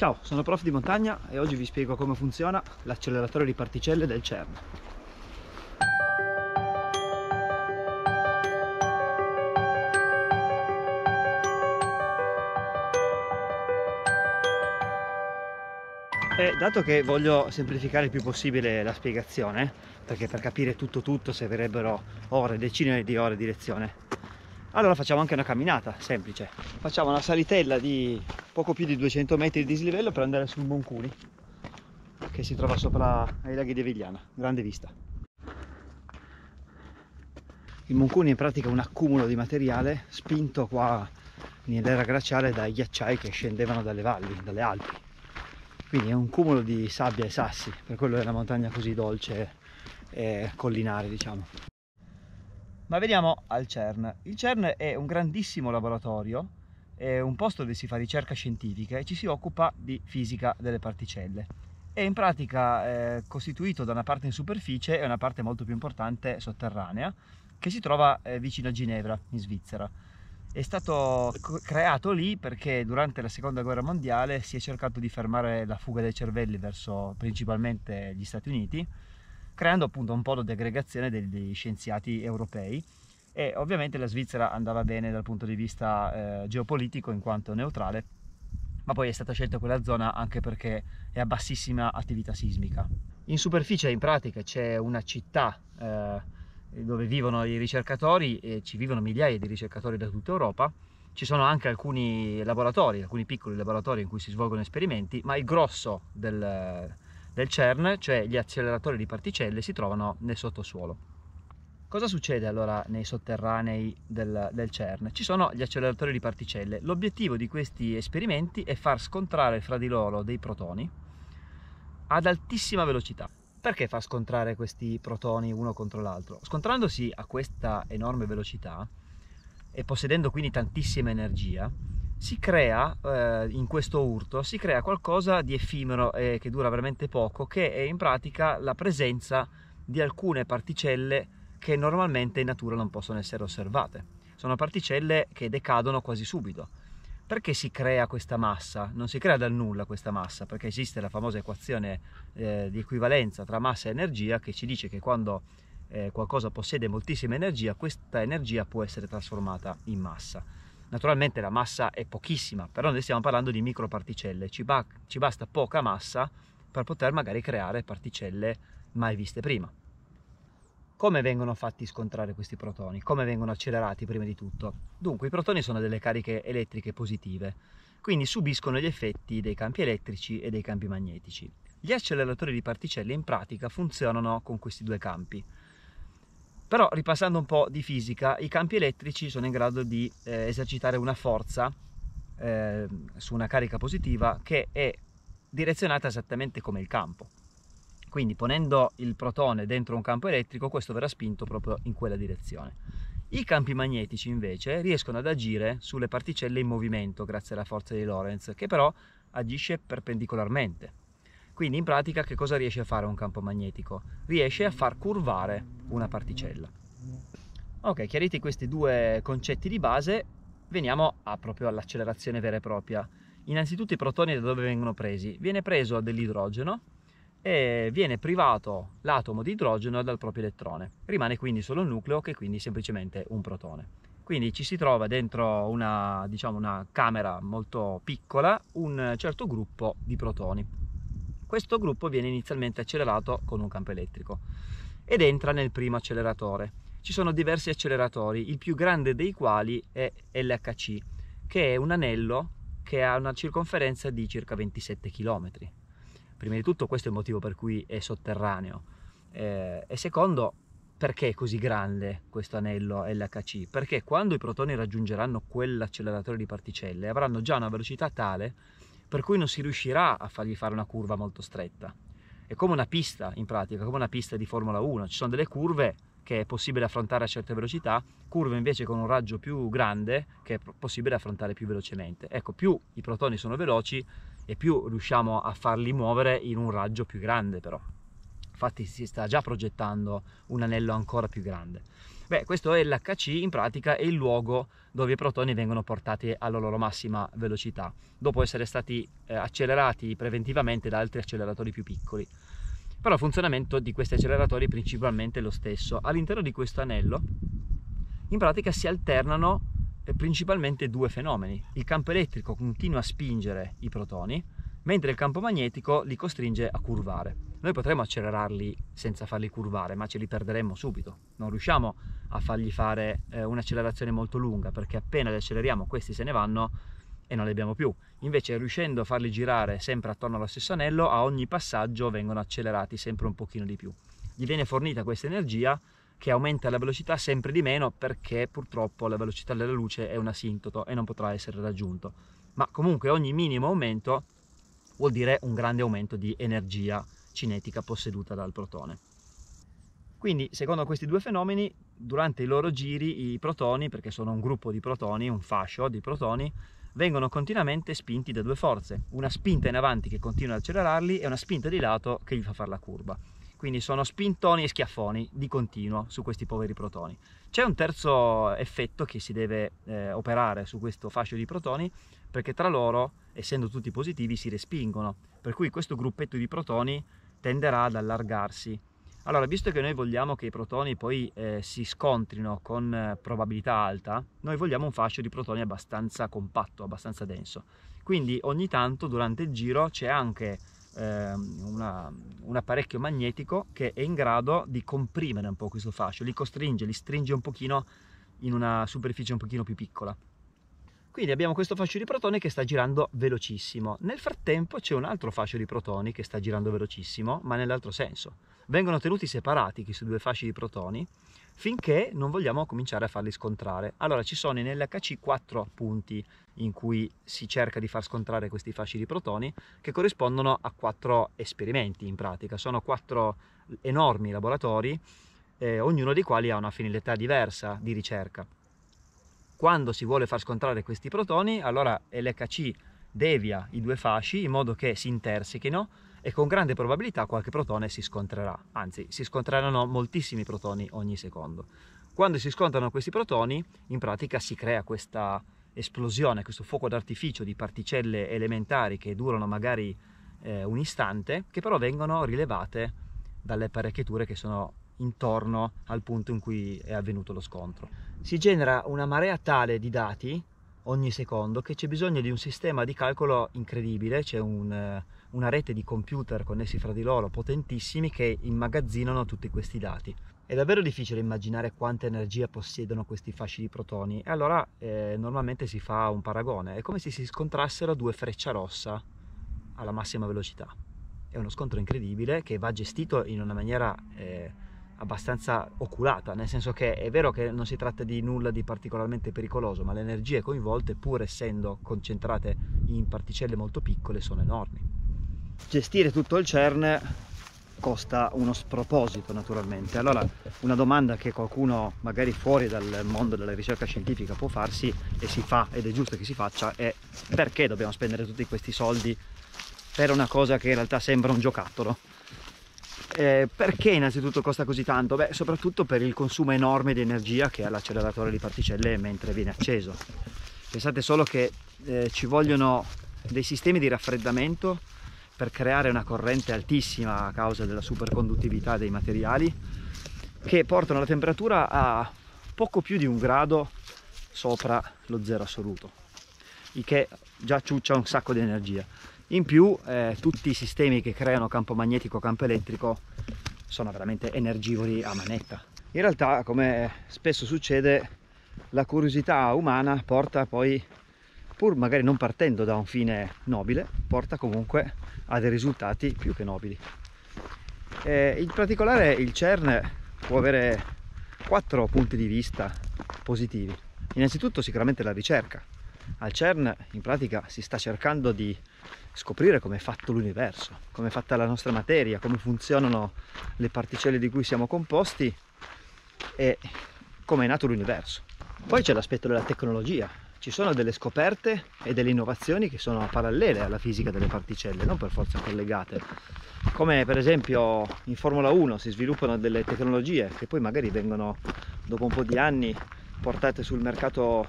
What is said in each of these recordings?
Ciao, sono prof di montagna e oggi vi spiego come funziona l'acceleratore di particelle del CERN. E dato che voglio semplificare il più possibile la spiegazione, perché per capire tutto tutto servirebbero ore, decine di ore di lezione, allora facciamo anche una camminata semplice. Facciamo una salitella di poco più di 200 metri di dislivello per andare sul Moncuni, che si trova sopra ai laghi di Avigliana, grande vista. Il Moncuni è in pratica un accumulo di materiale spinto qua nell'era glaciale dai ghiacciai che scendevano dalle valli, dalle Alpi. Quindi è un cumulo di sabbia e sassi, per quello è una montagna così dolce e collinare, diciamo. Ma veniamo al CERN. Il CERN è un grandissimo laboratorio, è un posto dove si fa ricerca scientifica e ci si occupa di fisica delle particelle. È in pratica eh, costituito da una parte in superficie e una parte molto più importante sotterranea che si trova eh, vicino a Ginevra, in Svizzera. È stato creato lì perché durante la seconda guerra mondiale si è cercato di fermare la fuga dei cervelli verso principalmente gli Stati Uniti creando appunto un polo di aggregazione degli scienziati europei e ovviamente la Svizzera andava bene dal punto di vista eh, geopolitico in quanto neutrale ma poi è stata scelta quella zona anche perché è a bassissima attività sismica. In superficie in pratica c'è una città eh, dove vivono i ricercatori e ci vivono migliaia di ricercatori da tutta Europa. Ci sono anche alcuni laboratori, alcuni piccoli laboratori in cui si svolgono esperimenti, ma il grosso del, del CERN, cioè gli acceleratori di particelle, si trovano nel sottosuolo. Cosa succede allora nei sotterranei del, del, CERN? Ci sono gli acceleratori di particelle. L'obiettivo di questi esperimenti è far scontrare fra di loro dei protoni ad altissima velocità. Perché far scontrare questi protoni uno contro l'altro? Scontrandosi a questa enorme velocità e possedendo quindi tantissima energia, si crea eh, in questo urto si crea qualcosa di effimero e che dura veramente poco che è in pratica la presenza di alcune particelle che normalmente in natura non possono essere osservate sono particelle che decadono quasi subito perché si crea questa massa? Non si crea dal nulla questa massa, perché esiste la famosa equazione eh, di equivalenza tra massa e energia che ci dice che quando eh, qualcosa possiede moltissima energia, questa energia può essere trasformata in massa. Naturalmente la massa è pochissima, però noi stiamo parlando di microparticelle, ci, ba- ci basta poca massa per poter magari creare particelle mai viste prima. Come vengono fatti scontrare questi protoni? Come vengono accelerati prima di tutto? Dunque i protoni sono delle cariche elettriche positive, quindi subiscono gli effetti dei campi elettrici e dei campi magnetici. Gli acceleratori di particelle in pratica funzionano con questi due campi. Però ripassando un po' di fisica, i campi elettrici sono in grado di eh, esercitare una forza eh, su una carica positiva che è direzionata esattamente come il campo. Quindi ponendo il protone dentro un campo elettrico, questo verrà spinto proprio in quella direzione. I campi magnetici invece riescono ad agire sulle particelle in movimento grazie alla forza di Lorentz, che però agisce perpendicolarmente. Quindi in pratica che cosa riesce a fare un campo magnetico? Riesce a far curvare una particella. Ok, chiariti questi due concetti di base, veniamo a proprio all'accelerazione vera e propria. Innanzitutto i protoni da dove vengono presi? Viene preso dell'idrogeno e viene privato l'atomo di idrogeno dal proprio elettrone. Rimane quindi solo il nucleo che è quindi semplicemente un protone. Quindi ci si trova dentro una, diciamo, una camera molto piccola un certo gruppo di protoni. Questo gruppo viene inizialmente accelerato con un campo elettrico ed entra nel primo acceleratore. Ci sono diversi acceleratori, il più grande dei quali è LHC, che è un anello che ha una circonferenza di circa 27 km. Prima di tutto questo è il motivo per cui è sotterraneo eh, e secondo perché è così grande questo anello LHC? Perché quando i protoni raggiungeranno quell'acceleratore di particelle avranno già una velocità tale per cui non si riuscirà a fargli fare una curva molto stretta. È come una pista in pratica, come una pista di Formula 1, ci sono delle curve che è possibile affrontare a certe velocità, curve invece con un raggio più grande che è possibile affrontare più velocemente. Ecco, più i protoni sono veloci e più riusciamo a farli muovere in un raggio più grande però. Infatti si sta già progettando un anello ancora più grande. Beh, questo è l'HC, in pratica è il luogo dove i protoni vengono portati alla loro massima velocità, dopo essere stati eh, accelerati preventivamente da altri acceleratori più piccoli. Però il funzionamento di questi acceleratori è principalmente lo stesso. All'interno di questo anello, in pratica si alternano eh, principalmente due fenomeni. Il campo elettrico continua a spingere i protoni, mentre il campo magnetico li costringe a curvare. Noi potremmo accelerarli senza farli curvare, ma ce li perderemmo subito. Non riusciamo a fargli fare eh, un'accelerazione molto lunga, perché appena li acceleriamo questi se ne vanno e non li abbiamo più. Invece riuscendo a farli girare sempre attorno allo stesso anello, a ogni passaggio vengono accelerati sempre un pochino di più. Gli viene fornita questa energia che aumenta la velocità sempre di meno perché purtroppo la velocità della luce è un asintoto e non potrà essere raggiunto. Ma comunque ogni minimo aumento vuol dire un grande aumento di energia cinetica posseduta dal protone. Quindi, secondo questi due fenomeni, durante i loro giri i protoni, perché sono un gruppo di protoni, un fascio di protoni, vengono continuamente spinti da due forze, una spinta in avanti che continua ad accelerarli e una spinta di lato che gli fa fare la curva. Quindi sono spintoni e schiaffoni di continuo su questi poveri protoni. C'è un terzo effetto che si deve eh, operare su questo fascio di protoni, perché tra loro, essendo tutti positivi, si respingono, per cui questo gruppetto di protoni tenderà ad allargarsi. Allora, visto che noi vogliamo che i protoni poi eh, si scontrino con eh, probabilità alta, noi vogliamo un fascio di protoni abbastanza compatto, abbastanza denso. Quindi ogni tanto durante il giro c'è anche eh, una, un apparecchio magnetico che è in grado di comprimere un po' questo fascio, li costringe, li stringe un pochino in una superficie un pochino più piccola. Quindi abbiamo questo fascio di protoni che sta girando velocissimo. Nel frattempo c'è un altro fascio di protoni che sta girando velocissimo, ma nell'altro senso. Vengono tenuti separati questi due fasci di protoni finché non vogliamo cominciare a farli scontrare. Allora ci sono nell'HC quattro punti in cui si cerca di far scontrare questi fasci di protoni che corrispondono a quattro esperimenti in pratica. Sono quattro enormi laboratori, eh, ognuno dei quali ha una finalità diversa di ricerca quando si vuole far scontrare questi protoni, allora l'HC devia i due fasci in modo che si intersechino e con grande probabilità qualche protone si scontrerà, anzi si scontreranno moltissimi protoni ogni secondo. Quando si scontrano questi protoni, in pratica si crea questa esplosione, questo fuoco d'artificio di particelle elementari che durano magari eh, un istante, che però vengono rilevate dalle apparecchiature che sono intorno al punto in cui è avvenuto lo scontro. Si genera una marea tale di dati ogni secondo che c'è bisogno di un sistema di calcolo incredibile, c'è un, una rete di computer connessi fra di loro potentissimi che immagazzinano tutti questi dati. È davvero difficile immaginare quanta energia possiedono questi fasci di protoni e allora eh, normalmente si fa un paragone, è come se si scontrassero due freccia rossa alla massima velocità. È uno scontro incredibile che va gestito in una maniera eh, abbastanza oculata, nel senso che è vero che non si tratta di nulla di particolarmente pericoloso, ma le energie coinvolte, pur essendo concentrate in particelle molto piccole, sono enormi. Gestire tutto il CERN costa uno sproposito naturalmente. Allora una domanda che qualcuno magari fuori dal mondo della ricerca scientifica può farsi e si fa ed è giusto che si faccia è perché dobbiamo spendere tutti questi soldi per una cosa che in realtà sembra un giocattolo eh, perché innanzitutto costa così tanto? Beh, soprattutto per il consumo enorme di energia che ha l'acceleratore di particelle mentre viene acceso. Pensate solo che eh, ci vogliono dei sistemi di raffreddamento per creare una corrente altissima a causa della superconduttività dei materiali che portano la temperatura a poco più di un grado sopra lo zero assoluto, il che già ciuccia un sacco di energia. In più eh, tutti i sistemi che creano campo magnetico, campo elettrico sono veramente energivori a manetta. In realtà, come spesso succede, la curiosità umana porta poi, pur magari non partendo da un fine nobile, porta comunque a dei risultati più che nobili. Eh, in particolare il CERN può avere quattro punti di vista positivi. Innanzitutto sicuramente la ricerca. Al CERN in pratica si sta cercando di scoprire come è fatto l'universo, come è fatta la nostra materia, come funzionano le particelle di cui siamo composti e come è nato l'universo. Poi c'è l'aspetto della tecnologia, ci sono delle scoperte e delle innovazioni che sono parallele alla fisica delle particelle, non per forza collegate. Come per esempio in Formula 1 si sviluppano delle tecnologie che poi magari vengono dopo un po' di anni portate sul mercato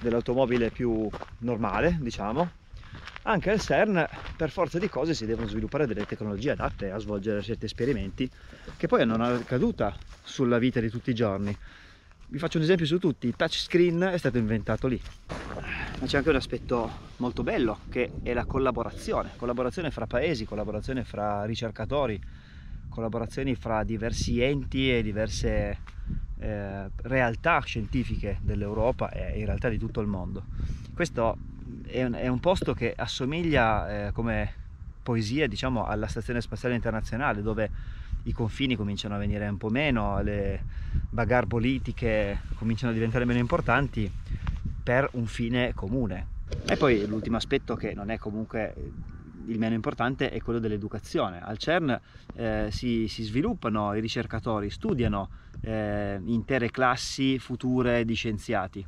dell'automobile più normale, diciamo, anche al CERN per forza di cose si devono sviluppare delle tecnologie adatte a svolgere certi esperimenti che poi hanno una ricaduta sulla vita di tutti i giorni. Vi faccio un esempio su tutti, il touchscreen è stato inventato lì. Ma c'è anche un aspetto molto bello che è la collaborazione, collaborazione fra paesi, collaborazione fra ricercatori, collaborazioni fra diversi enti e diverse eh, realtà scientifiche dell'Europa e in realtà di tutto il mondo. Questo è un, è un posto che assomiglia eh, come poesia diciamo, alla Stazione Spaziale Internazionale dove i confini cominciano a venire un po' meno, le bagarre politiche cominciano a diventare meno importanti per un fine comune. E poi l'ultimo aspetto che non è comunque il meno importante è quello dell'educazione. Al CERN eh, si, si, sviluppano i ricercatori, studiano eh, intere classi future di scienziati